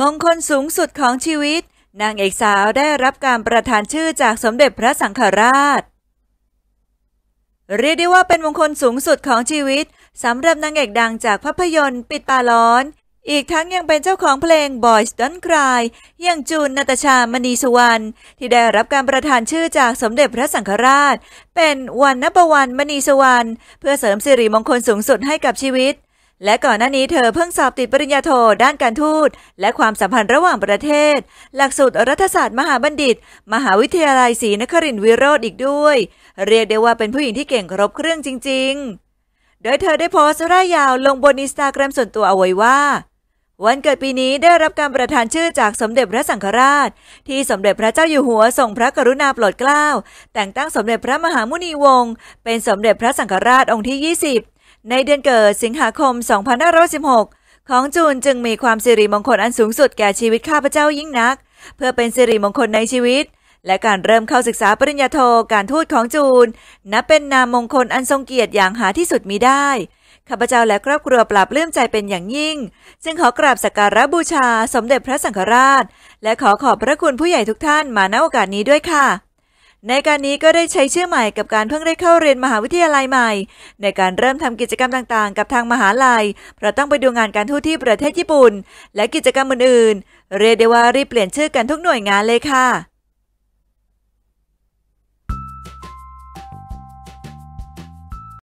มงคลสูงสุดของชีวิต นางเอกสาวได้รับการประทานชื่อจากสมเด็จพระสังฆราช เรียกได้ว่าเป็นมงคลสูงสุดของชีวิตสำหรับนางเอกดังจากภาพยนตร์ ปิดตาล้อน อีกทั้งยังเป็นเจ้าของเพลง Boys Don't Cry อย่างจูนนาตาชามณีสุวรรณที่ได้รับการประทานชื่อจากสมเด็จพระสังฆราช เป็นวันนบวันมณีสุวรรณเพื่อเสริมสิริมงคลสูงสุดให้กับชีวิต และก่อนหน้านี้เธอเพิ่งสอบติดปริญญาโทด้านการทูต และความสัมพันธ์ระหว่างประเทศ หลักสูตรรัฐศาสตร์มหาบัณฑิต มหาวิทยาลัยศรีนครินทรวิโรธอีกด้วย เรียกได้ว่าเป็นผู้หญิงที่เก่งครบเครื่องจริง ๆ โดยเธอได้โพสต์ร่ายยาวลงบนอินสตาแกรมส่วนตัวเอาไว้ว่า วันเกิดปีนี้ได้รับการประทานชื่อจากสมเด็จพระสังฆราช ที่สมเด็จพระเจ้าอยู่หัวทรงพระกรุณาโปรดเกล้าแต่งตั้งสมเด็จพระมหามุนีวงศ์เป็นสมเด็จพระสังฆราชองค์ที่ 20 ในเดือนเกิดสิงหาคม 2516 ของจูนจึงมีความสิริมงคลอันสูงสุดแก่ชีวิตข้าพเจ้ายิ่งนัก เพื่อเป็นสิริมงคลในชีวิต และการเริ่มเข้าศึกษาปริญญาโทการทูตของจูน นับเป็นนามมงคลอันทรงเกียรติอย่างหาที่สุดมิได้ข้าพเจ้าและครอบครัวปราบเลื่อมใจเป็นอย่างยิ่งจึงขอกราบสักการะบูชาสมเด็จพระสังฆราช และขอขอบพระคุณผู้ใหญ่ทุกท่านมาณโอกาสนี้ด้วยค่ะ ในการนี้ก็ได้ใช้ชื่อใหม่กับการเพิ่งได้เข้าเรียนมหาวิทยาลัยใหม่ ในการเริ่มทำกิจกรรมต่างๆ กับทางมหาลัย เพราะต้องไปดูงานการทูตที่ประเทศญี่ปุ่น และกิจกรรมอื่นๆ เรียกได้ว่ารีบเปลี่ยนชื่อกันทุกหน่วยงานเลยค่ะ